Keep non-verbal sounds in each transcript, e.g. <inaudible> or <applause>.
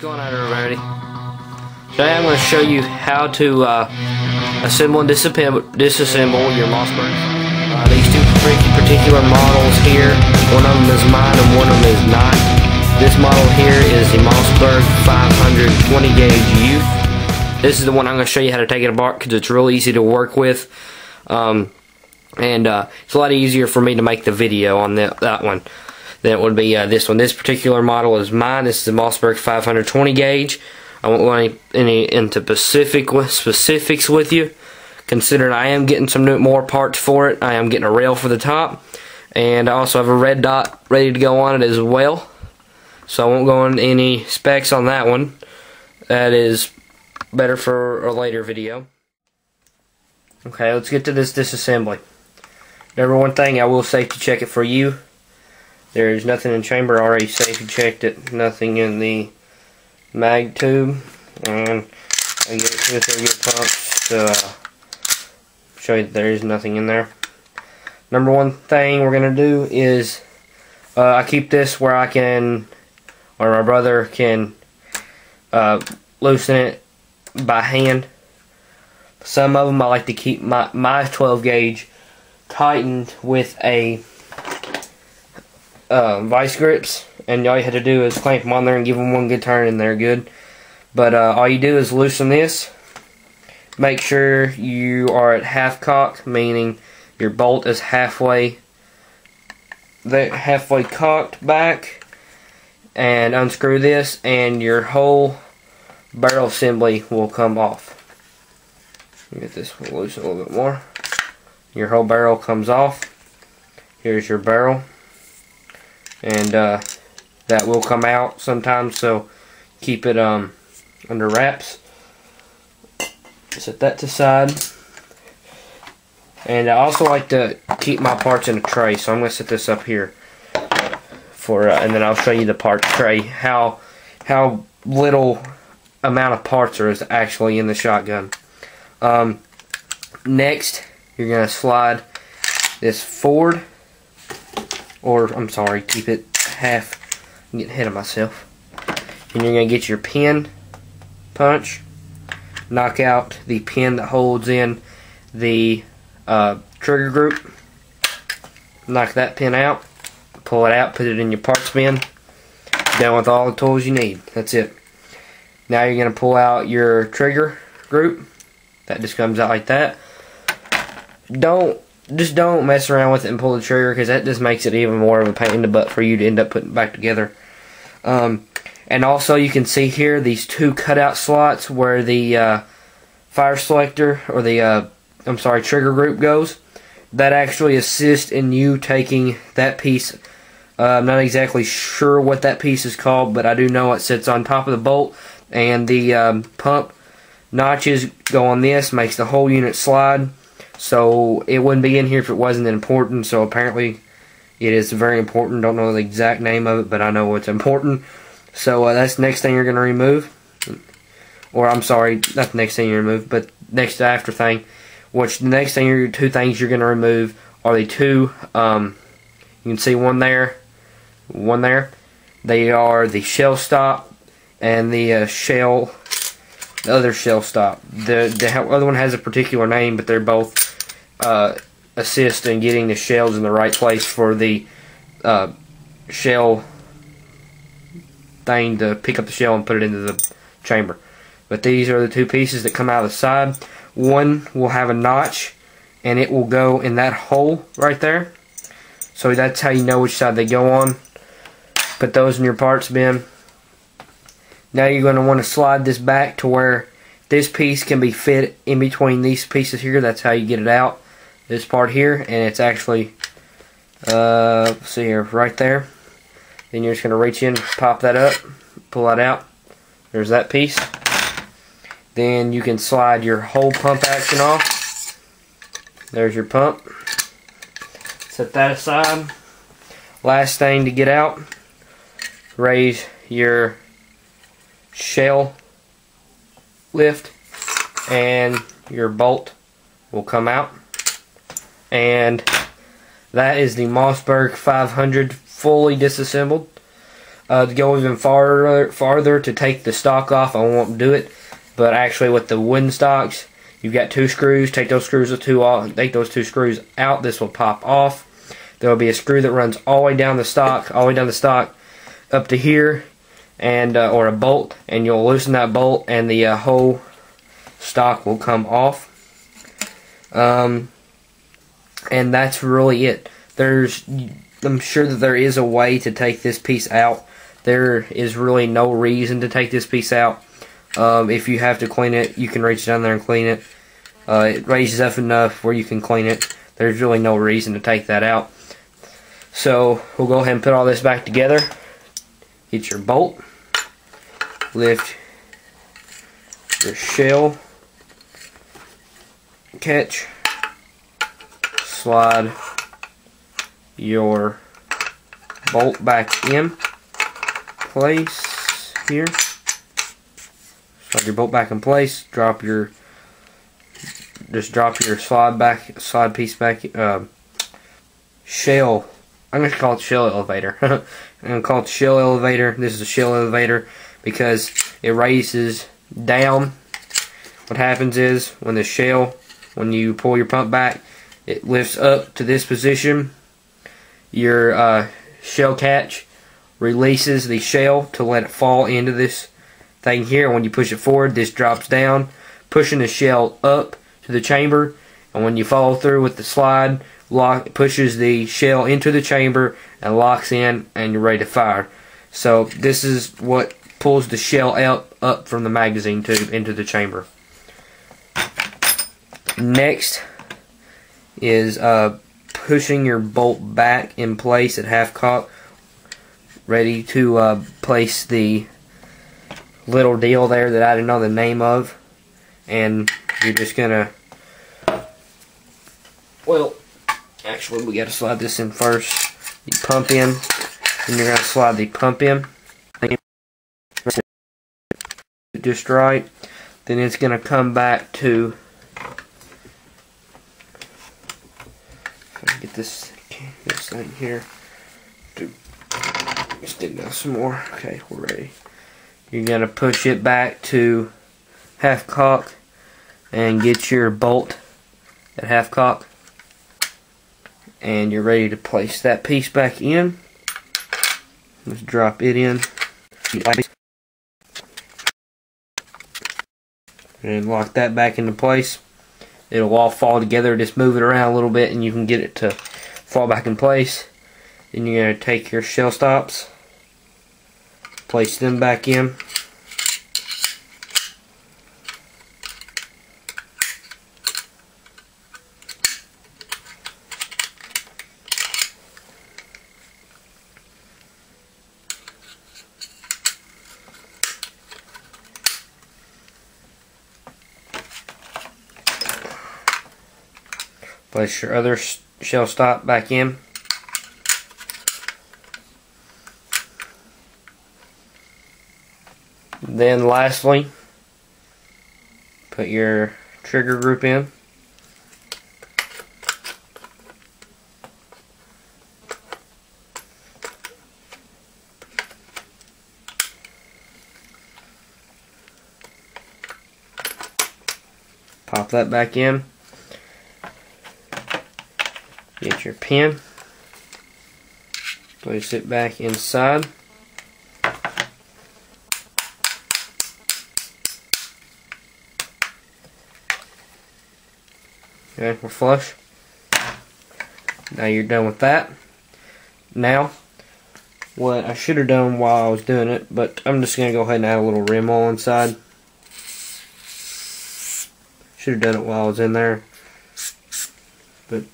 Going on everybody? Today I'm going to show you how to uh, assemble and disassemble, your Mossberg. Uh, these two particular models here, one of them is mine and one of them is not. This model here is the Mossberg 520 gauge Youth. This is the one I'm going to show you how to take it apart because it's real easy to work with. Um, and uh, it's a lot easier for me to make the video on that one than it would be uh, this one. This particular model is mine. This is the Mossberg 520 gauge. I won't go any, any into specific specifics with you. Considering I am getting some more parts for it, I am getting a rail for the top, and I also have a red dot ready to go on it as well. So I won't go into any specs on that one. That is better for a later video. Okay, let's get to this disassembly. Number one thing, I will safety check it for you. There's nothing in chamber, already safety checked it. Nothing in the mag tube. And I get this will get pumped to uh, show you that there is nothing in there. Number one thing we're going to do is uh, I keep this where I can, or my brother can uh, loosen it by hand. Some of them I like to keep my, my 12 gauge tightened with a uh, vice grips, and all you had to do is clamp them on there and give them one good turn, and they're good. But uh, all you do is loosen this. Make sure you are at half cock, meaning your bolt is halfway that halfway cocked back, and unscrew this, and your whole barrel assembly will come off. Get this loose a little bit more. Your whole barrel comes off. Here's your barrel and uh, that will come out sometimes so keep it um, under wraps. Set that to side. And I also like to keep my parts in a tray so I'm going to set this up here for uh, and then I'll show you the parts tray how how little amount of parts there is actually in the shotgun. Um, next you're going to slide this forward or I'm sorry, keep it half. I'm getting ahead of myself. And you're going to get your pin punch, knock out the pin that holds in the uh, trigger group, knock that pin out, pull it out, put it in your parts bin. Done with all the tools you need. That's it. Now you're going to pull out your trigger group. That just comes out like that. Don't just don't mess around with it and pull the trigger because that just makes it even more of a pain in the butt for you to end up putting back together. Um, and also you can see here these two cutout slots where the uh, fire selector or the uh, I'm sorry trigger group goes. That actually assists in you taking that piece. Uh, I'm not exactly sure what that piece is called, but I do know it sits on top of the bolt and the um, pump notches go on this, makes the whole unit slide so it wouldn't be in here if it wasn't important. So apparently it is very important. Don't know the exact name of it, but I know it's important. So uh, that's the next thing you're going to remove. Or I'm sorry, not the next thing you remove, but next after thing. Which the next thing, two things you're going to remove are the two. Um, you can see one there, one there. They are the shell stop and the uh, shell, the other shell stop. The the other one has a particular name, but they're both uh, assist in getting the shells in the right place for the uh, shell thing to pick up the shell and put it into the chamber. But these are the two pieces that come out of the side. One will have a notch and it will go in that hole right there. So that's how you know which side they go on. Put those in your parts bin. Now you're going to want to slide this back to where this piece can be fit in between these pieces here. That's how you get it out this part here and it's actually uh, see here right there. Then you're just going to reach in pop that up pull that out. There's that piece. Then you can slide your whole pump action off. There's your pump. Set that aside. Last thing to get out raise your shell lift and your bolt will come out and that is the Mossberg 500 fully disassembled. uh, to go even farther, farther to take the stock off, I won't do it. But actually, with the wooden stocks, you've got two screws. Take those screws two off. Take those two screws out. This will pop off. There will be a screw that runs all the way down the stock, all the way down the stock, up to here, and uh, or a bolt, and you'll loosen that bolt, and the uh, whole stock will come off. Um, and that's really it. There's, I'm sure that there is a way to take this piece out. There is really no reason to take this piece out. Um, if you have to clean it, you can reach down there and clean it. Uh, it raises up enough where you can clean it. There's really no reason to take that out. So we'll go ahead and put all this back together. Get your bolt. Lift your shell catch. Slide your bolt back in place here. Slide your bolt back in place. Drop your just drop your slide back slide piece back uh, shell. I'm gonna call it shell elevator. <laughs> I'm gonna call it shell elevator. This is a shell elevator because it raises down. What happens is when the shell, when you pull your pump back, it lifts up to this position. Your uh, shell catch releases the shell to let it fall into this thing here. When you push it forward, this drops down, pushing the shell up to the chamber. And when you follow through with the slide, lock pushes the shell into the chamber and locks in, and you're ready to fire. So this is what pulls the shell out up from the magazine tube into the chamber. Next is uh, pushing your bolt back in place at half cock, ready to uh, place the little deal there that I didn't know the name of, and you're just gonna. Well, actually, we gotta slide this in first. You pump in, and you're gonna slide the pump in just right. Then it's gonna come back to get this this thing here to stick down some more. Okay, we're ready. You're gonna push it back to half cock and get your bolt at half cock and you're ready to place that piece back in. Let's drop it in. And lock that back into place it'll all fall together. Just move it around a little bit and you can get it to fall back in place. Then you're going to take your shell stops, place them back in. Place your other shell stop back in. Then lastly, put your trigger group in. Pop that back in. Get your pin. Place it back inside. Okay, we're flush. Now you're done with that. Now, what I should have done while I was doing it, but I'm just going to go ahead and add a little Rem Oil inside. Should have done it while I was in there. But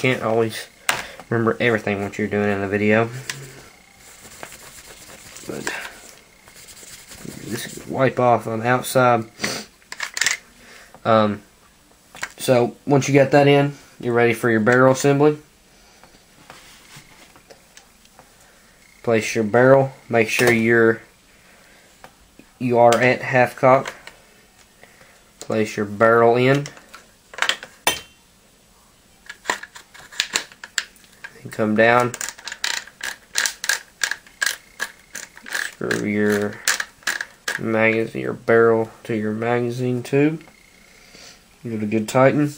can't always remember everything what you're doing in the video. But just wipe off on the outside. Um, so once you get that in, you're ready for your barrel assembly. Place your barrel. Make sure you're you are at half cock. Place your barrel in. and come down. Screw your magazine, your barrel to your magazine tube. Give it a good tighten.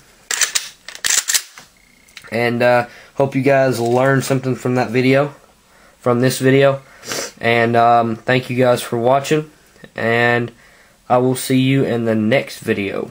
And uh, hope you guys learned something from that video, from this video. And um, thank you guys for watching. And I will see you in the next video.